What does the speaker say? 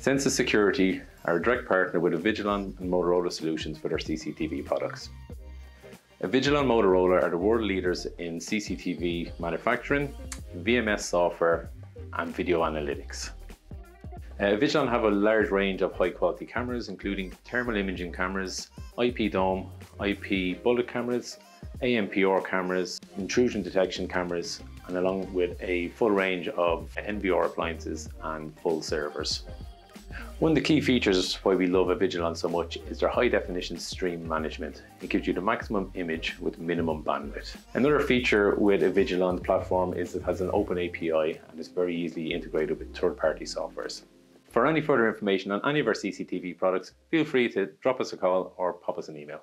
SenSys Security are a direct partner with Avigilon and Motorola Solutions for their CCTV products. Avigilon Motorola are the world leaders in CCTV manufacturing, VMS software, and video analytics. Uh, have a large range of high quality cameras, including thermal imaging cameras, IP dome, IP bullet cameras, ANPR cameras, intrusion detection cameras, and along with a full range of NVR appliances and full servers. One of the key features why we love Avigilon so much is their high definition stream management. It gives you the maximum image with minimum bandwidth. Another feature with Avigilon's platform is it has an open API and is very easily integrated with third-party softwares. For any further information on any of our CCTV products, feel free to drop us a call or pop us an email.